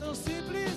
tão simples.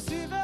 inclusive